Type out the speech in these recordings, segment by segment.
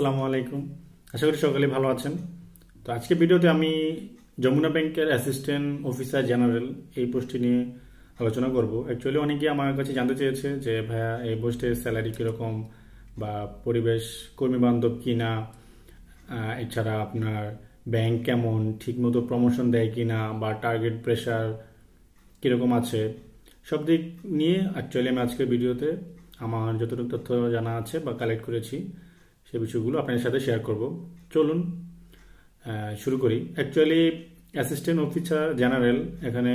আসসালামু আলাইকুম। আশা করি সকলে ভালো আছেন। তো আজকে ভিডিওতে আমি যমুনা ব্যাংকের অ্যাসিস্ট্যান্ট অফিসার জেনারেল এই পোস্টটি নিয়ে আলোচনা করব। অ্যাকচুয়ালি অনেকেই আমার কাছে জানতে চেয়েছে যে ভাইয়া এই পোস্টের স্যালারি কীরকম বা পরিবেশ কর্মী বান্ধব কিনা আহ, এছাড়া আপনার ব্যাংক কেমন ঠিকমতো প্রমোশন দেয় কিনা বা টার্গেট প্রেশার কীরকম আছে সব দিক নিয়ে অ্যাকচুয়ালি আমি আজকের ভিডিওতে আমার যতটুকু তথ্য জানা আছে বা কালেক্ট করেছি। সে বিষয়গুলো আপনাদের সাথে শেয়ার করব। চলুন শুরু করি। অ্যাকচুয়ালি অ্যাসিস্ট্যান্ট অফিসার জেনারেল এখানে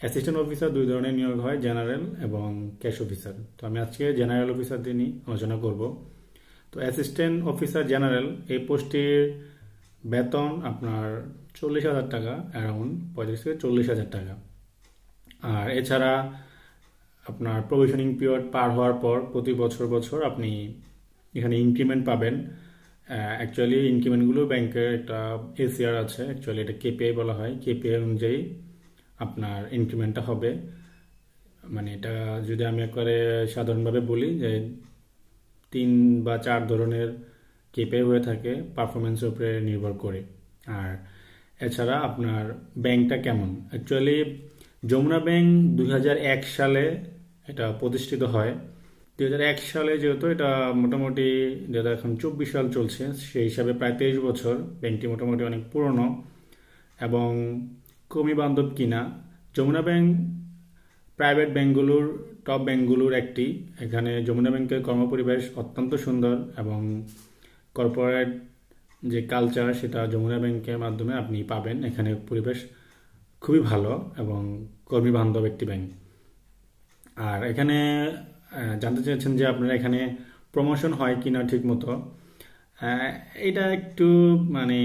অ্যাসিস্ট্যান্ট অফিসার দুই ধরনের নিয়োগ হয় জেনারেল এবং ক্যাশ অফিসার তো আমি আজকে জেনারেল অফিসারদের নিয়ে আলোচনা করব। তো অ্যাসিস্ট্যান্ট অফিসার জেনারেল এই পোস্টের বেতন আপনার চল্লিশ হাজার টাকা অ্যারাউন্ড পঁয়ত্রিশ থেকে চল্লিশ হাজার টাকা। আর এছাড়া আপনার প্রভিশনিং পিরিয়ড পার হওয়ার পর প্রতি বছর বছর আপনি এখানে ইনক্রিমেন্ট পাবেন। অ্যাকচুয়ালি ইনক্রিমেন্টগুলো ব্যাংকের একটা এসিআর আছে। অ্যাকচুয়ালি এটা কেপিআই বলা হয়। কেপিআই অনুযায়ী আপনার ইনক্রিমেন্টটা হবে। মানে এটা যদি আমি একবারে সাধারণভাবে বলি যে তিন বা চার ধরনের কেপিআই হয়ে থাকে পারফরমেন্সের উপরে নির্ভর করে। আর এছাড়া আপনার ব্যাংকটা কেমন? অ্যাকচুয়ালি যমুনা ব্যাংক দু হাজার এক সালে এটা প্রতিষ্ঠিত হয়। এক সালে যেহেতু এটা মোটামুটি যেটা এখন চব্বিশ সাল চলছে, সেই হিসাবে প্রায় তেইশ বছর ব্যাংকটি মোটামুটি অনেক পুরনো এবং কর্মী বান্ধব কিনা। যমুনা ব্যাংক প্রাইভেট ব্যাংকগুলোর, টপ ব্যাংকগুলোর একটি। এখানে যমুনা ব্যাংকের কর্মপরিবেশ অত্যন্ত সুন্দর এবং কর্পোরেট যে কালচার সেটা যমুনা ব্যাংকের মাধ্যমে আপনি পাবেন। এখানে পরিবেশ খুবই ভালো এবং কর্মী বান্ধব একটি ব্যাংক। আর এখানে জানতে চেয়েছেন যে আপনার এখানে প্রমোশন হয় কিনা ঠিক মতো এটা একটু মানে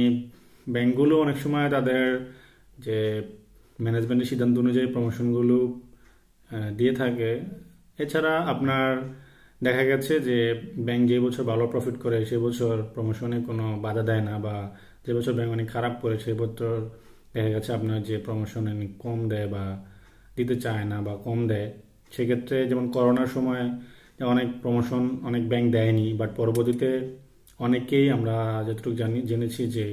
ব্যাংকগুলো অনেক সময় তাদের যে ম্যানেজমেন্টের সিদ্ধান্ত অনুযায়ী প্রমোশনগুলো দিয়ে থাকে। এছাড়া আপনার দেখা গেছে যে ব্যাংক যে বছর ভালো প্রফিট করে, সে বছর প্রমোশনে কোনো বাধা দেয় না বা যে বছর ব্যাংক অনেক খারাপ করে, সে বছর দেখা গেছে আপনার যে প্রমোশন কম দেয় বা দিতে চায় না বা কম দেয়। সেক্ষেত্রে যেমন করোনার সময় অনেক প্রমোশন অনেক ব্যাংক দেয়নি বাট পরবর্তীতে অনেকেই আমরা যতটুকু জানি, জেনেছি যে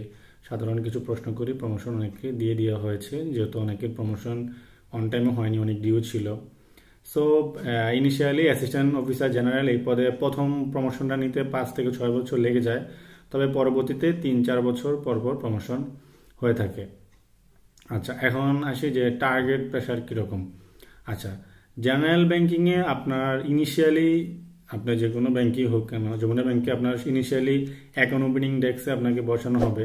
সাধারণ কিছু প্রশ্ন করি প্রমোশন অনেককে দিয়ে দেওয়া হয়েছে, যেহেতু অনেকের প্রমোশন অন টাইমে হয়নি, অনেক ডিউ ছিল। So initially assistant officer general এই পদে প্রথম প্রমোশনটা নিতে পাঁচ থেকে ছয় বছর লেগে যায়, তবে পরবর্তীতে তিন চার বছর পর পর প্রমোশন হয়ে থাকে। আচ্ছা এখন আসি যে টার্গেট প্রেশার কীরকম। আচ্ছা জেনারেল ব্যাংকিংয়ে আপনার ইনিশিয়ালি আপনার যে কোনো ব্যাংকই হোক কেন, যমুনা ব্যাংকে আপনার ইনিশিয়ালি অ্যাকাউন্ট ওপেনিং ডেস্কে আপনাকে বসানো হবে।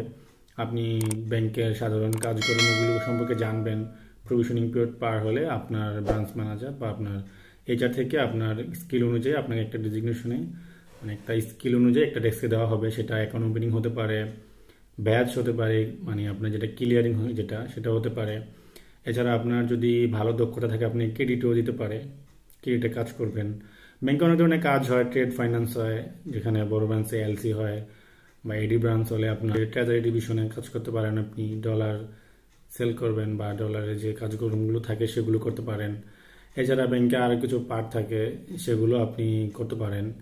আপনি ব্যাংকের সাধারণ কাজকর্মগুলো সম্পর্কে জানবেন প্রভিশনিং পিরিয়ড পার হলে আপনার ব্রাঞ্চ ম্যানেজার বা আপনার এইচআর থেকে আপনার স্কিল অনুযায়ী আপনাকে একটা ডিজিগনেশনে মানে একটা স্কিল অনুযায়ী একটা ডেস্কে দেওয়া হবে। সেটা অ্যাকাউন্ট ওপেনিং হতে পারে ব্যাচ হতে পারে মানে আপনার যেটা ক্লিয়ারিং হয় যেটা সেটা হতে পারে। এছাড়া আপনার যদি ভালো দক্ষতা থাকে, আপনি ক্রেডিটও দিতে পারে ক্রেডিটে কাজ করবেন। ব্যাংকে অনেক ধরনের কাজ হয় ট্রেড ফাইন্যান্স হয়, যেখানে বড় ব্রাঞ্চে এলসি হয়, বা এডি ব্রাঞ্চ হলে আপনার ট্রেজারি ডিভিশনে কাজ করতে পারেন আপনি ডলার সেল করবেন বা ডলারের যে কাজকর্মগুলো থাকে সেগুলো করতে পারেন। এছাড়া ব্যাংকে আরও কিছু পার্ট থাকে, সেগুলো আপনি করতে পারেন।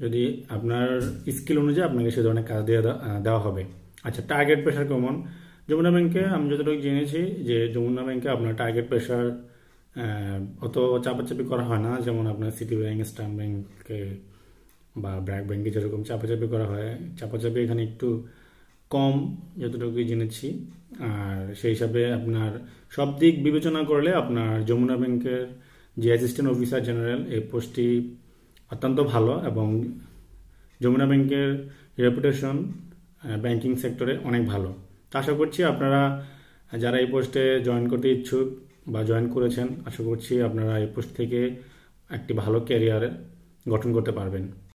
যদি আপনার স্কিল অনুযায়ী আপনাকে সে ধরনের কাজ দেওয়া- দেওয়া হবে। আচ্ছা টার্গেট প্রেশার কেমন। যমুনা ব্যাংকে আমি যতটুকু জেনেছি যে যমুনা ব্যাংকে আপনার টার্গেট প্রেশার অত চাপাচাপি করা হয় না। যেমন আপনার সিটি ব্যাংক স্টান ব্যাংকে বা ব্র্যাক ব্যাংকে যেরকম চাপাচাপি করা হয়, চাপাচাপি এখানে একটু কম যতটুকু জেনেছি। আর সেই হিসাবে আপনার সব দিক বিবেচনা করলে আপনার যমুনা ব্যাংকের যে অ্যাসিস্ট্যান্ট অফিসার জেনারেল এই পোস্টটি অত্যন্ত ভালো এবং যমুনা ব্যাংকের রেপুটেশন ব্যাংকিং সেক্টরে অনেক ভালো। তা আশা করছি আপনারা যারা এই পোস্টে জয়েন করতে ইচ্ছুক বা জয়েন করেছেন, আশা করছি আপনারা এই পোস্ট থেকে একটি ভালো ক্যারিয়ার গঠন করতে পারবেন।